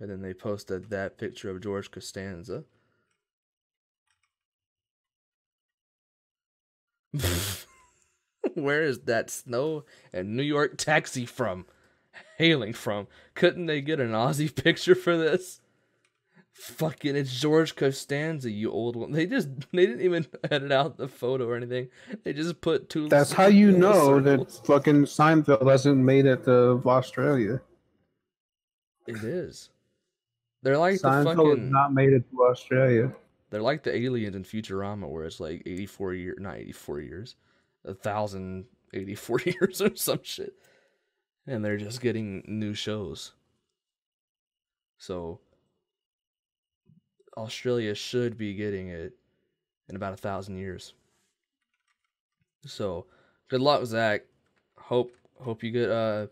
And then they posted that picture of George Costanza. [LAUGHS] Where is that snow and New York taxi from? Hailing from? Couldn't they get an Aussie [LAUGHS] picture for this? Fucking, it's George Costanza, you old one. They just, they didn't even [LAUGHS] edit out the photo or anything. They just put two. That's how you know that fucking Seinfeld hasn't made it to Australia. It is. They're like the Seinfeld has fucking. not made it to Australia. They're like the aliens in Futurama, where it's like 84 years, not 84 years, a thousand 84 [LAUGHS] years or some shit. And they're just getting new shows. So, Australia should be getting it in about a thousand years. So, good luck, Zach. Hope hope you get uh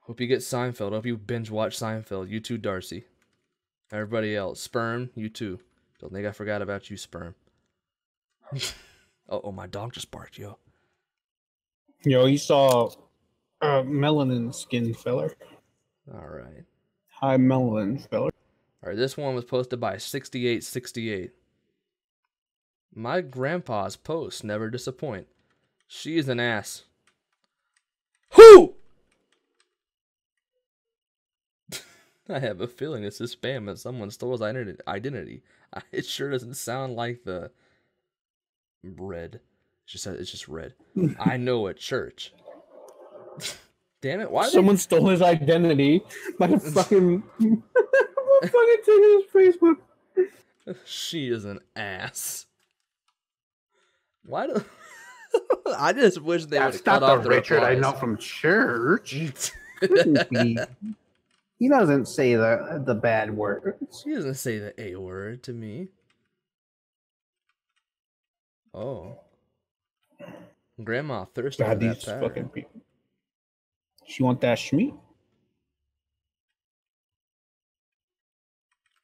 hope you get Seinfeld. Hope you binge watch Seinfeld. You too, Darcy. Everybody else, Sperm, you too. Don't think I forgot about you, Sperm. [LAUGHS] oh, oh, my dog just barked, yo. Yo, he saw uh, melanin skin feller. All right. Hi, melanin feller. All right, this one was posted by 6868. My grandpa's posts never disappoint. She is an ass. Who? [LAUGHS] I have a feeling this is spam and someone stole his identity. [LAUGHS] It sure doesn't sound like the red. It's just it's just red. [LAUGHS] I know a church. [LAUGHS] Damn it! Why? They, Someone stole his identity by fucking. fucking taking his Facebook. She is an ass. Why do I just wish they would That's cut not off the the Richard I know from church. Couldn't be. he doesn't say the the bad words. She doesn't say the A word to me. Oh. Grandma thirsty God, for these pattern. fucking people. She want that schmeat?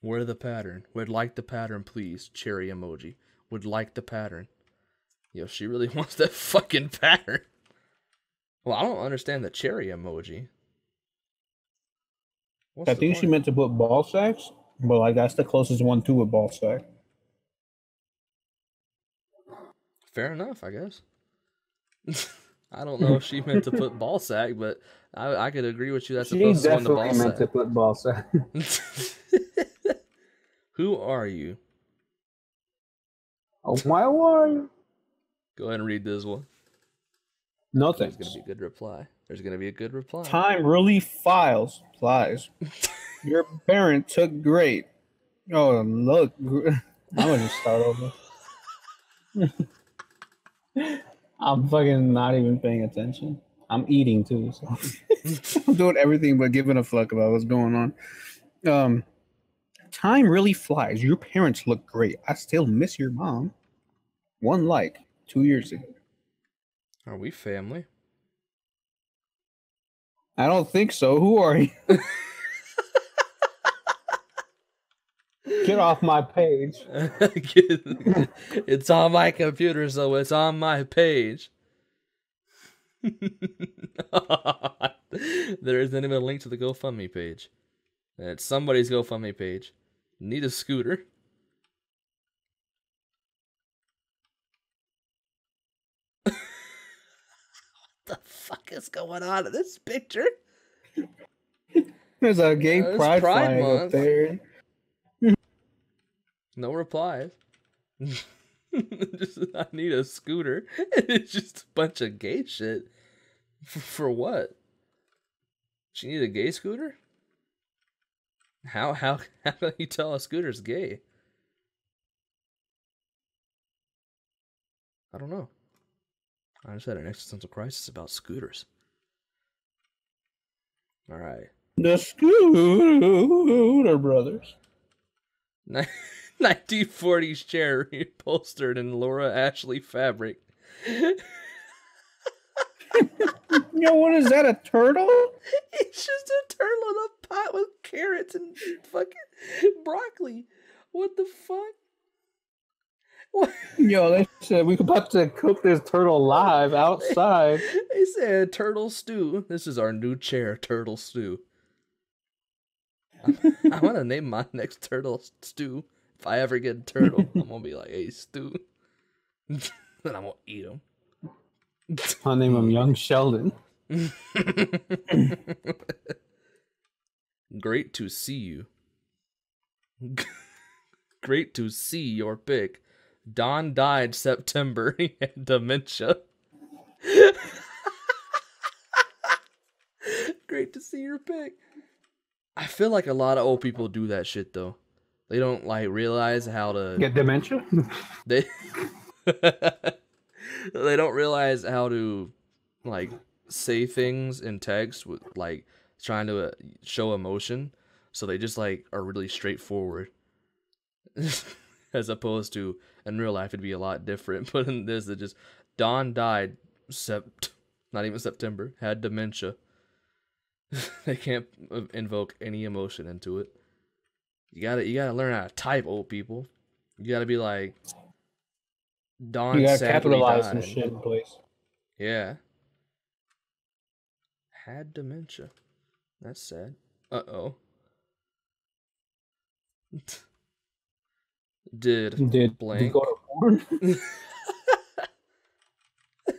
Where the pattern? Would like the pattern, please. Cherry emoji. Would like the pattern. Yo, she really [LAUGHS] wants that fucking pattern. Well, I don't understand the cherry emoji. What's I the think she meant to put ball sacks, but like that's the closest one to a ball sack. Fair enough, I guess. [LAUGHS] I don't know if she [LAUGHS] meant to put ball sack, but I, I could agree with you. That's the She closest one to ball meant to sack. put ball sack. [LAUGHS] Who are you? oh my word! Go ahead and read this one. No thanks. gonna be a good reply. There's gonna be a good reply. Time really files flies. [LAUGHS] Your parent took great. Oh look, I'm gonna start over. [LAUGHS] I'm fucking not even paying attention. I'm eating too, so [LAUGHS] I'm doing everything but giving a fuck about what's going on. Um, time really flies. Your parents look great. I still miss your mom. One like two years ago. Are we family? I don't think so. Who are you? [LAUGHS] Get off my page. [LAUGHS] it's on my computer, so it's on my page. [LAUGHS] there isn't even a link to the GoFundMe page. It's somebody's GoFundMe page. Need a scooter. The fuck is going on in this picture? There's a gay it's pride, Pride flag up there. No replies. [LAUGHS] just, I need a scooter. And [LAUGHS] it's just a bunch of gay shit. For, for what? She need a gay scooter? How how [LAUGHS] how can you tell a scooter's gay? I don't know. I just had an existential crisis about scooters. All right. The Scooter Brothers. [LAUGHS] 1940s chair upholstered in Laura Ashley fabric. [LAUGHS] Yo, what is that? A turtle? [LAUGHS] It's just a turtle in a pot with carrots and fucking broccoli. What the fuck? [LAUGHS] Yo, they said we about to cook this turtle live outside. [LAUGHS] They said turtle stew. This is our new chair, turtle stew. I want to [LAUGHS] name my next turtle stew. If I ever get a turtle, I'm gonna be like, "Hey, stew," and I'm gonna eat him. I'll name him Young Sheldon. Great to see you. Great to see your pic. Don died September. [LAUGHS] He had dementia. Great to see your pic. I feel like a lot of old people do that shit though. They don't like realize how to Get dementia? [LAUGHS] they [LAUGHS] they don't realize how to like say things in text with like trying to uh, show emotion so they just like are really straightforward as opposed to in real life it'd be a lot different [LAUGHS] but in this it just don died sept not even september had dementia [LAUGHS] they can't invoke any emotion into it you gotta you gotta learn how to type old people you gotta be like Don you gotta capitalize some shit in place. Yeah. Had dementia. That's sad. Uh oh. [LAUGHS] Did Did blank. you go to porn? [LAUGHS] [LAUGHS]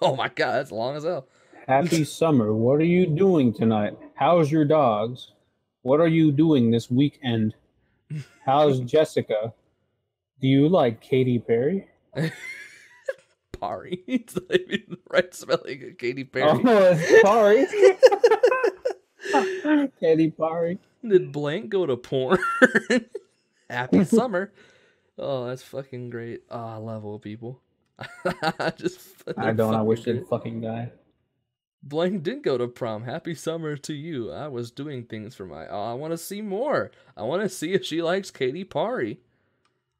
oh my god, that's long as hell. Happy [LAUGHS] summer. What are you doing tonight? How's your dogs? What are you doing this weekend? How's Jessica? Do you like Katy Perry? Pari. It's not even the right spelling of Katy oh, Perry. Oh, sorry. Katy Perry. Did blank go to porn? Happy summer. [LAUGHS] Oh, that's fucking great. Oh, I love old people. [LAUGHS] I just I don't. I wish they'd fucking die. Blank didn't go to prom. Happy summer to you. I was doing things for my. Oh, I want to see more. I want to see if she likes Katy Perry,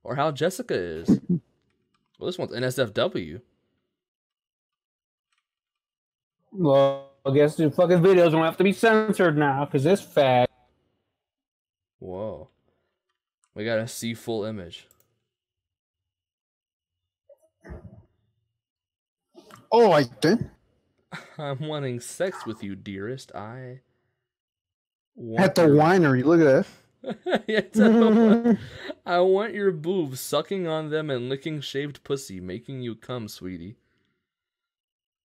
or how Jessica is. [LAUGHS] well, this one's NSFW. Well, I guess the fucking videos don't have to be censored now because this fag. Whoa, we gotta see full image. Oh, I did. [LAUGHS] I'm wanting sex with you, dearest. I. At the your- winery. Look at that. [LAUGHS] At the- [LAUGHS] I want your boobs sucking on them and licking shaved pussy, making you come, sweetie.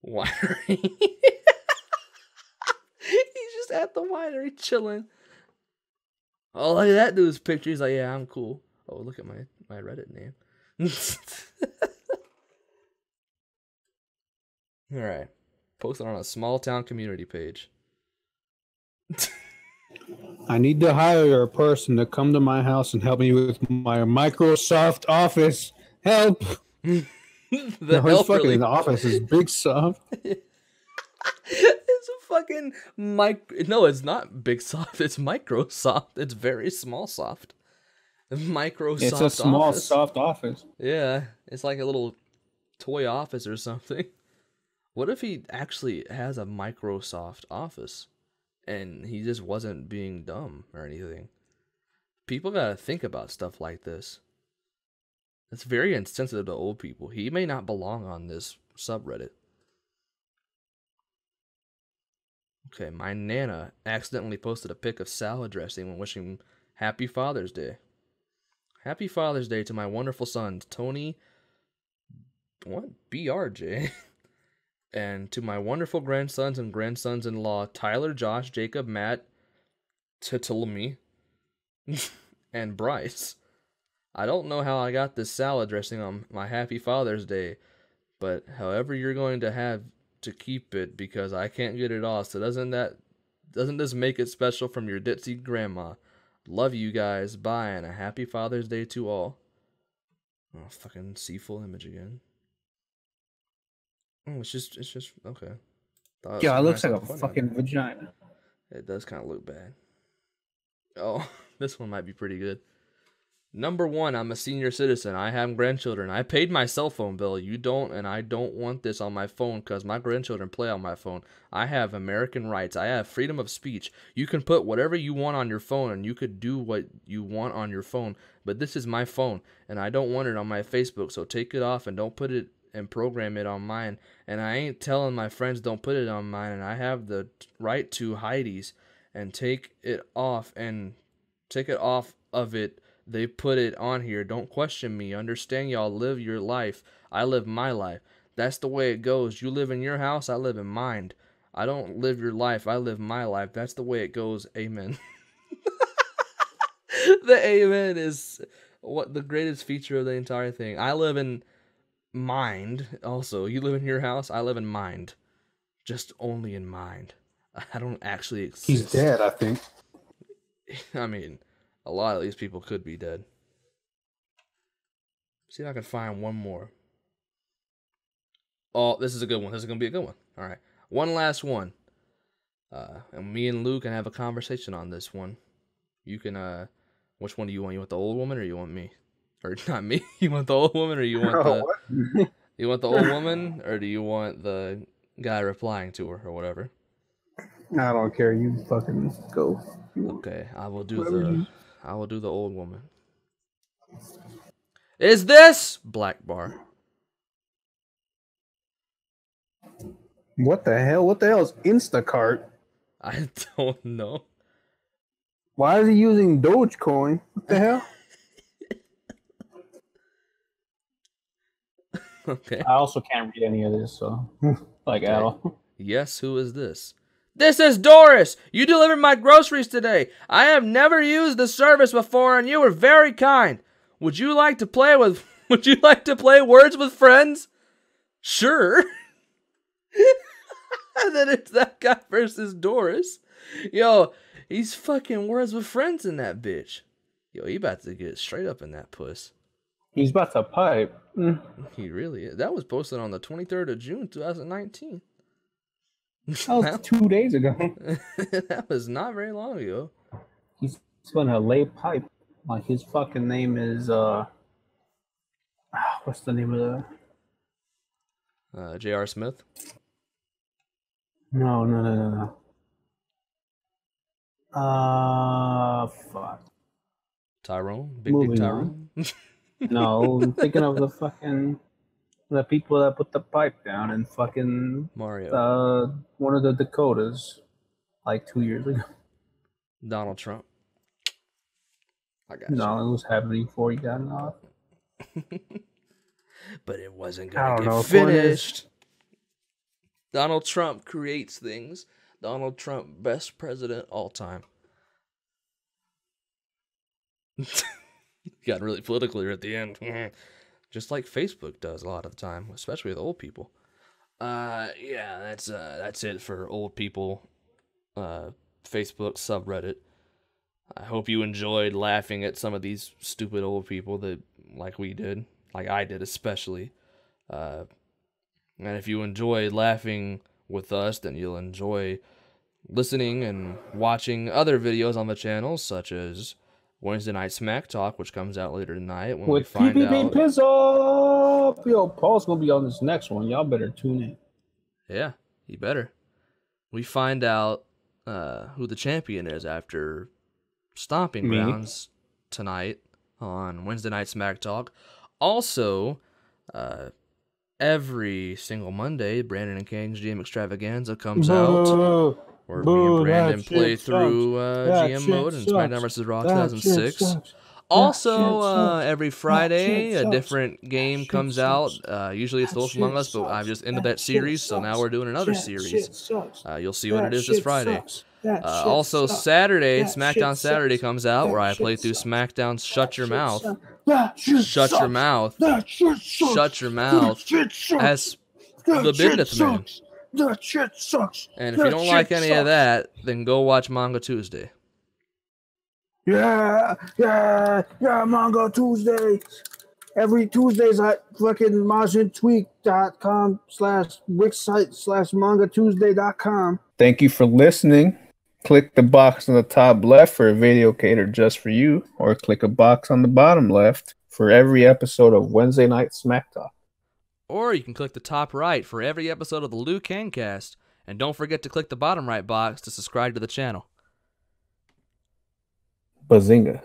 Winery. He's just at the winery chilling. Oh, look at that dude's picture. He's like, yeah, I'm cool. Oh, look at my, my Reddit name. [LAUGHS] All right. Posted on a small town community page. [LAUGHS] I need to hire a person to come to my house and help me with my Microsoft Office. Help! [LAUGHS] the No, fucking office is big soft. Fucking mic. No, it's not Big Soft. It's Microsoft. It's very small soft. Microsoft. It's a small office. soft office. Yeah, it's like a little toy office or something. [LAUGHS] What if he actually has a Microsoft office and he just wasn't being dumb or anything? People gotta think about stuff like this. It's very insensitive to old people. He may not belong on this subreddit. Okay, my Nana accidentally posted a pic of salad dressing when wishing Happy Father's Day. Happy Father's Day to my wonderful sons, Tony. What? BRJ. [LAUGHS] and to my wonderful grandsons and grandsons in law, Tyler, Josh, Jacob, Matt, Ptolemy, [LAUGHS] and Bryce. I don't know how I got this salad dressing on my Happy Father's Day, but however you're going to have to keep it because I can't get it off. So doesn't that doesn't this make it special from your ditzy grandma? Love you guys. Bye and a happy Father's Day to all. Oh, fucking see full image again. Oh, it's just it's just okay. Thought Yeah, it looks like a fucking vagina. It does kind of look bad. Oh, [LAUGHS] this one might be pretty good. Number one, I'm a senior citizen. I have grandchildren. I paid my cell phone bill. You don't, and I don't want this on my phone because my grandchildren play on my phone. I have American rights. I have freedom of speech. You can put whatever you want on your phone and you could do what you want on your phone, but this is my phone and I don't want it on my Facebook, so take it off and don't put it and program it on mine. And I ain't telling my friends don't put it on mine, and I have the right to Heidi's and take it off and take it off of it. They put it on here. Don't question me. Understand y'all live your life. I live my life. That's the way it goes. You live in your house, I live in mine. I don't live your life, I live my life. That's the way it goes. Amen. [LAUGHS] the amen is what the greatest feature of the entire thing. I live in mind also. You live in your house, I live in mind. Just only in mind. I don't actually exist. He's dead, I think. [LAUGHS] I mean, a lot of these people could be dead. See if I can find one more. Oh, this is a good one. This is gonna be a good one. All right, one last one. Uh, and me and Loo can have a conversation on this one. You can uh, which one do you want? You want the old woman or you want me? Or [LAUGHS] not me? You want the old woman or you want the [LAUGHS] [LAUGHS] you want the old woman or do you want the guy replying to her or whatever? I don't care. You fucking go. Okay, I will do Whatever the you- I will do the old woman. Is this black bar? What the hell? What the hell is Instacart? I [LAUGHS] don't know. Why is he using Dogecoin? What the hell? [LAUGHS] Okay. I also can't read any of this, so [LAUGHS] like at all. Yes, who is this? This is Doris. You delivered my groceries today. I have never used the service before and you were very kind. Would you like to play with [LAUGHS] Would you like to play Words with Friends? Sure. and [LAUGHS] then it's that guy versus Doris. Yo, he's fucking Words with Friends in that bitch. Yo, he about to get straight up in that puss. He's about to pipe. Mm. He really is. That was posted on the 23rd of June, 2019. That was two days ago. [LAUGHS] that was not very long ago. He's gonna lay pipe. Like his fucking name is uh ah, what's the name of the Uh, J.R. Smith. No, no, no, no, no. Uh fuck. Tyrone. Big Moving. Tyrone. [LAUGHS] No, I'm thinking of the fucking the people that put the pipe down in fucking Mario. uh one of the Dakotas like two years ago. Donald Trump. I got you. No, it was happening before he got off. [LAUGHS] But it wasn't I gonna don't get know if one is- finished. Donald Trump creates things. Donald Trump, best president all time. [LAUGHS] Got really political here at the end. [LAUGHS] Just like Facebook does a lot of the time, especially with old people. Uh yeah, that's uh that's it for old people uh Facebook subreddit. I hope you enjoyed laughing at some of these stupid old people that, like we did, like I did especially. Uh, and if you enjoy laughing with us, then you'll enjoy listening and watching other videos on the channel, such as Wednesday Night Smack Talk, which comes out later tonight when we With find PPP out. piss up. Yo, Paul's gonna be on this next one. Y'all better tune in. Yeah, you better. We find out uh, who the champion is after stomping Me. grounds tonight on Wednesday Night Smack Talk. Also, uh, every single Monday, Brandon and Kang's GM Extravaganza comes out. Boo. Me and Brandon play through uh, GM mode and SmackDown vs. Raw 2006. Also, uh, every Friday, a different game comes out. Uh, usually it's That Wolf Among Us, but I've just ended That that series, so now we're doing another series. Uh, you'll see what it is this Friday. Uh, also. Saturday, SmackDown Saturday comes out where I play through. SmackDown Shut Your Mouth. sucks. That shit Shut your mouth. That shit sucks. Shut your mouth. As the Business Man. Sucks. That shit sucks. And if you don't like any of that, then go watch Manga Tuesday. Yeah, yeah, yeah, Manga Tuesday. Every Tuesdays at fucking majintweak.com slash wixsite slash manga tuesday.com. Thank you for listening. Click the box on the top left for a video catered just for you, or click a box on the bottom left for every episode of Wednesday Night Smack Talk. Or you can click the top right for every episode of the Loo Kang Kast. And don't forget to click the bottom right box to subscribe to the channel. Bazinga.